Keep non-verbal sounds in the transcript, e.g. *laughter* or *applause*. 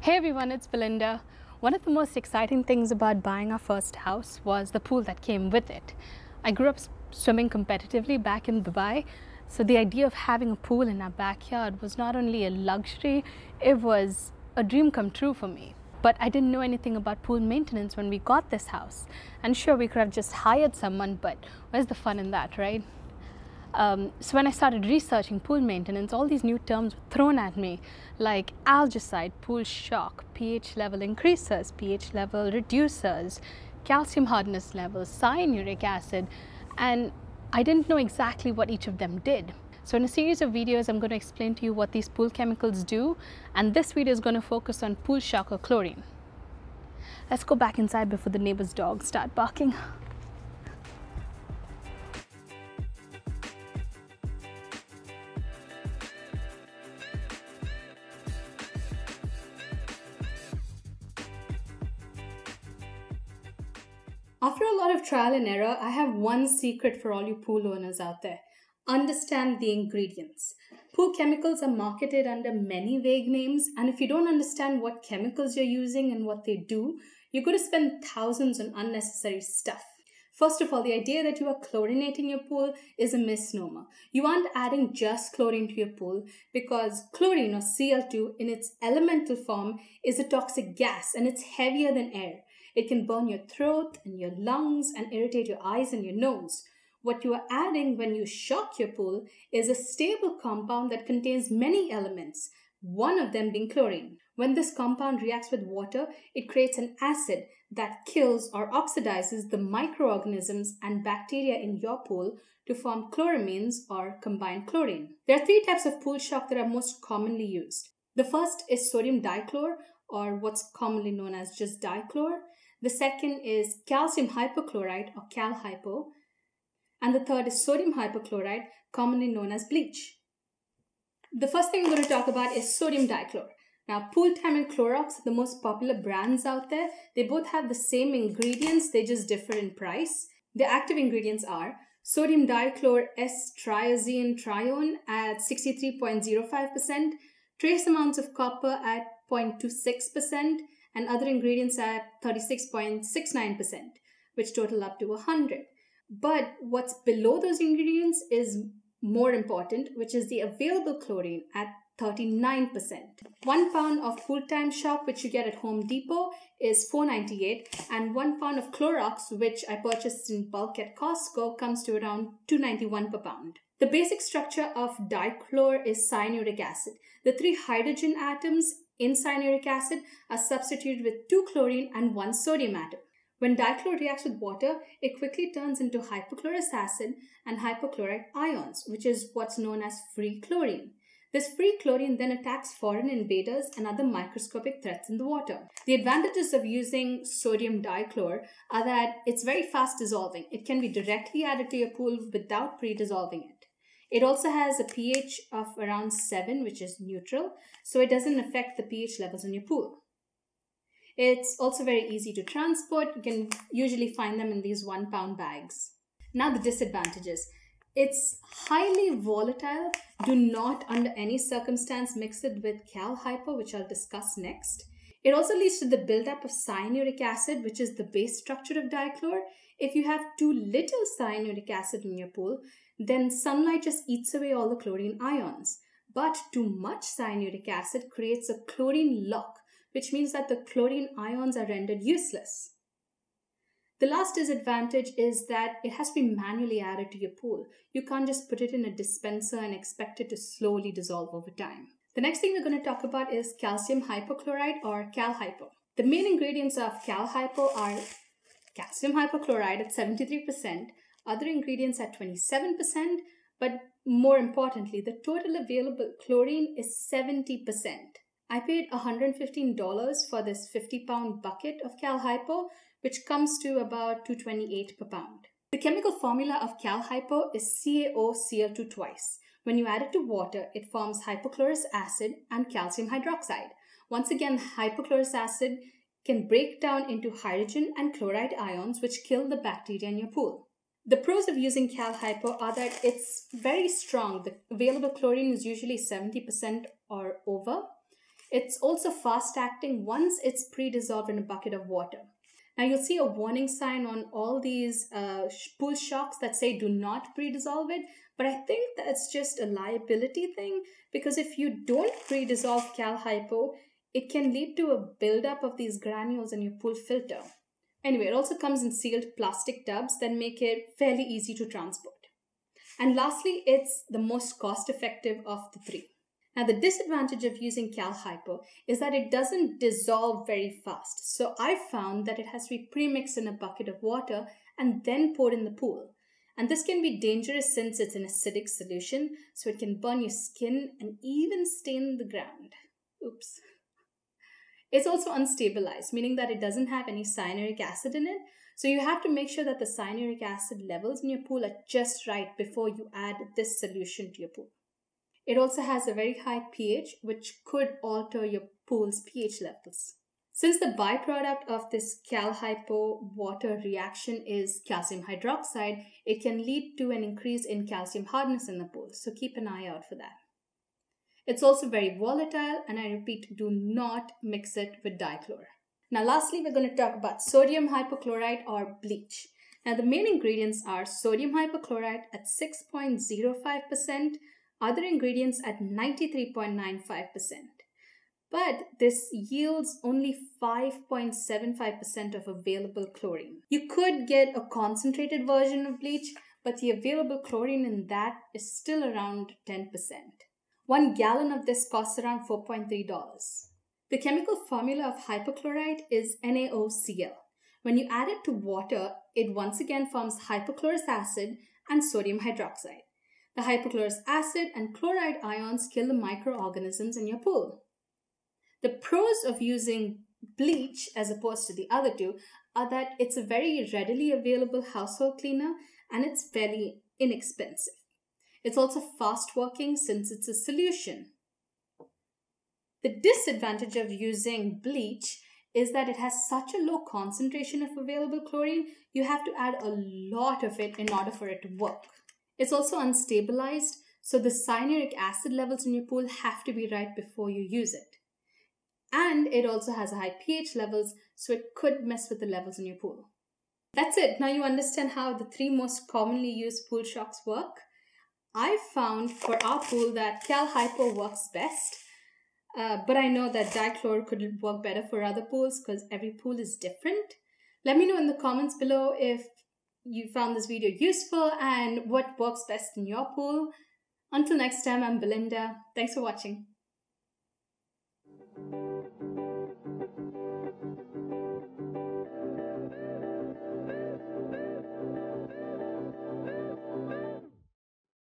Hey everyone, it's Belinda. One of the most exciting things about buying our first house was the pool that came with it. I grew up swimming competitively back in Dubai, so the idea of having a pool in our backyard was not only a luxury, it was a dream come true for me. But I didn't know anything about pool maintenance when we got this house. And sure, we could have just hired someone, but where's the fun in that, right? Um, so when I started researching pool maintenance, all these new terms were thrown at me, like algicide, pool shock, pH level increasers, pH level reducers, calcium hardness levels, cyanuric acid, and I didn't know exactly what each of them did. So in a series of videos, I'm going to explain to you what these pool chemicals do, and this video is going to focus on pool shock or chlorine. Let's go back inside before the neighbor's dogs start barking. *laughs* After a lot of trial and error, I have one secret for all you pool owners out there. Understand the ingredients. Pool chemicals are marketed under many vague names, and if you don't understand what chemicals you're using and what they do, you're going to spend thousands on unnecessary stuff. First of all, the idea that you are chlorinating your pool is a misnomer. You aren't adding just chlorine to your pool because chlorine or Cl2 in its elemental form is a toxic gas and it's heavier than air. It can burn your throat and your lungs and irritate your eyes and your nose. What you are adding when you shock your pool is a stable compound that contains many elements, one of them being chlorine. When this compound reacts with water, it creates an acid that kills or oxidizes the microorganisms and bacteria in your pool to form chloramines or combined chlorine. There are three types of pool shock that are most commonly used. The first is sodium dichlor, or what's commonly known as just dichlor. The second is calcium hypochlorite or cal hypo. And the third is sodium hypochlorite, commonly known as bleach. The first thing we're going to talk about is sodium dichlor. Now, Pooltime and Clorox are the most popular brands out there. They both have the same ingredients, they just differ in price. The active ingredients are sodium dichlor S-triazine trione at 63.05%, trace amounts of copper at 0.26%, and other ingredients at 36.69%, which total up to 100. But what's below those ingredients is more important, which is the available chlorine at 39%. One pound of Pooltime shock, which you get at Home Depot, is 4.98, and one pound of Clorox, which I purchased in bulk at Costco, comes to around 2.91 per pound. The basic structure of dichlor is cyanuric acid. The three hydrogen atoms in cyanuric acid are substituted with two chlorine and one sodium atom. When dichlor reacts with water, it quickly turns into hypochlorous acid and hypochlorite ions, which is what's known as free chlorine. This free chlorine then attacks foreign invaders and other microscopic threats in the water. The advantages of using sodium dichlor are that it's very fast dissolving. It can be directly added to your pool without pre-dissolving it. It also has a pH of around 7, which is neutral, so it doesn't affect the pH levels in your pool. It's also very easy to transport. You can usually find them in these one pound bags. Now the disadvantages. It's highly volatile. Do not under any circumstance mix it with cal hypo, which I'll discuss next. It also leads to the buildup of cyanuric acid, which is the base structure of dichlor. If you have too little cyanuric acid in your pool, then sunlight just eats away all the chlorine ions. But too much cyanuric acid creates a chlorine lock, which means that the chlorine ions are rendered useless. The last disadvantage is that it has to be manually added to your pool. You can't just put it in a dispenser and expect it to slowly dissolve over time. The next thing we're going to talk about is calcium hypochlorite or cal hypo. The main ingredients of cal hypo are calcium hypochlorite at 73%, other ingredients at 27%, but more importantly, the total available chlorine is 70%. I paid $115 for this 50 pound bucket of Cal Hypo, which comes to about 228 per pound. The chemical formula of Cal Hypo is CaOCl2 twice. When you add it to water, it forms hypochlorous acid and calcium hydroxide. Once again, hypochlorous acid can break down into hydrogen and chloride ions, which kill the bacteria in your pool. The pros of using Cal Hypo are that it's very strong. The available chlorine is usually 70% or over. It's also fast acting once it's pre dissolved in a bucket of water. Now you'll see a warning sign on all these uh, shocks that say do not pre dissolve it, but I think that's just a liability thing because if you don't pre dissolve Cal Hypo, it can lead to a buildup of these granules in your pool filter. Anyway, it also comes in sealed plastic tubs that make it fairly easy to transport. And lastly, it's the most cost effective of the three. Now, the disadvantage of using Cal Hypo is that it doesn't dissolve very fast. So I found that it has to be premixed in a bucket of water and then poured in the pool. And this can be dangerous since it's an acidic solution, so it can burn your skin and even stain the ground. Oops. It's also unstabilized, meaning that it doesn't have any cyanuric acid in it. So you have to make sure that the cyanuric acid levels in your pool are just right before you add this solution to your pool. It also has a very high pH, which could alter your pool's pH levels. Since the byproduct of this cal hypo water reaction is calcium hydroxide, it can lead to an increase in calcium hardness in the pool. So keep an eye out for that. It's also very volatile, and I repeat, do not mix it with dichlor. Now, lastly, we're going to talk about sodium hypochlorite or bleach. Now, the main ingredients are sodium hypochlorite at 6.05%, other ingredients at 93.95%. But this yields only 5.75% of available chlorine. You could get a concentrated version of bleach, but the available chlorine in that is still around 10%. One gallon of this costs around $4.3. The chemical formula of hypochlorite is NaOCl. When you add it to water, it once again forms hypochlorous acid and sodium hydroxide. The hypochlorous acid and chloride ions kill the microorganisms in your pool. The pros of using bleach as opposed to the other two are that it's a very readily available household cleaner and it's fairly inexpensive. It's also fast working since it's a solution. The disadvantage of using bleach is that it has such a low concentration of available chlorine, you have to add a lot of it in order for it to work. It's also unstabilized, so the cyanuric acid levels in your pool have to be right before you use it. And it also has high pH levels, so it could mess with the levels in your pool. That's it. Now you understand how the three most commonly used pool shocks work. I found for our pool that Cal Hypo works best, uh, but I know that dichlor could work better for other pools because every pool is different. Let me know in the comments below if you found this video useful and what works best in your pool. Until next time, I'm Belinda. Thanks for watching.